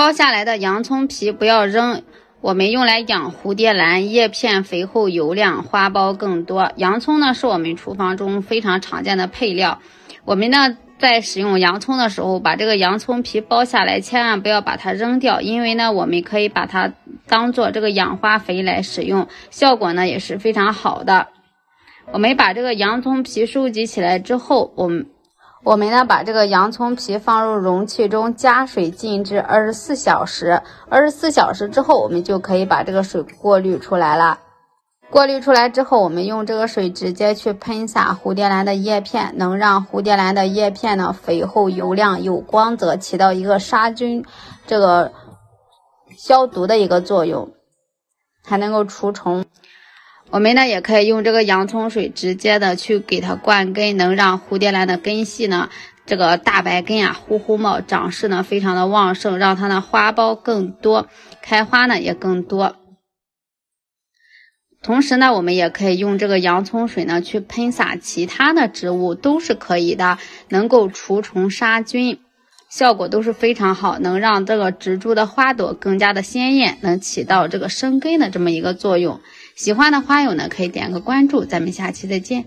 剥下来的洋葱皮不要扔，我们用来养蝴蝶兰，叶片肥厚油亮，花苞更多。洋葱呢是我们厨房中非常常见的配料，我们呢在使用洋葱的时候，把这个洋葱皮剥下来，千万不要把它扔掉，因为呢我们可以把它当做这个养花肥来使用，效果呢也是非常好的。我们把这个洋葱皮收集起来之后，我们。我们呢，把这个洋葱皮放入容器中，加水浸置二十四小时。二十四小时之后，我们就可以把这个水过滤出来了。过滤出来之后，我们用这个水直接去喷洒蝴蝶兰的叶片，能让蝴蝶兰的叶片呢肥厚油亮、有光泽，起到一个杀菌、这个消毒的一个作用，还能够除虫。我们呢也可以用这个洋葱水直接的去给它灌根，能让蝴蝶兰的根系呢这个大白根啊呼呼冒，长势呢非常的旺盛，让它的花苞更多，开花呢也更多。同时呢，我们也可以用这个洋葱水呢去喷洒其他的植物，都是可以的，能够除虫杀菌，效果都是非常好，能让这个植株的花朵更加的鲜艳，能起到这个生根的这么一个作用。喜欢的花友呢，可以点个关注，咱们下期再见。